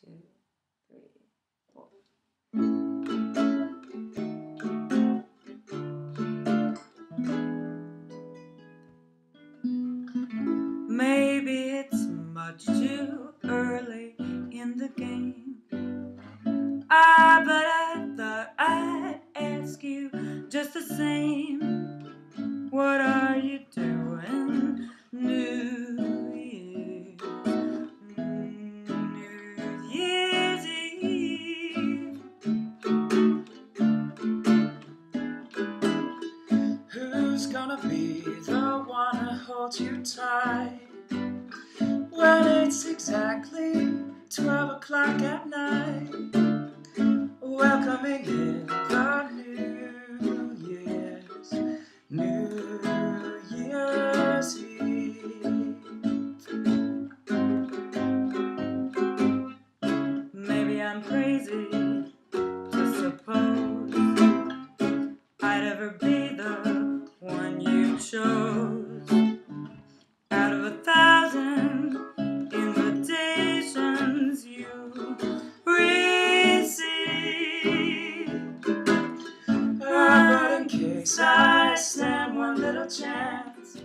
two, three, four. Maybe it's much too early in the game. Ah, but I thought I'd ask you just the same. What are you doing Gonna be the one to hold you tight when it's exactly 12 o'clock at night? Welcoming in the New Year's, New Year's Eve. Maybe I'm crazy to suppose I'd ever be the chose. Out of a thousand invitations you receive, Ah, but in case I stand one little chance,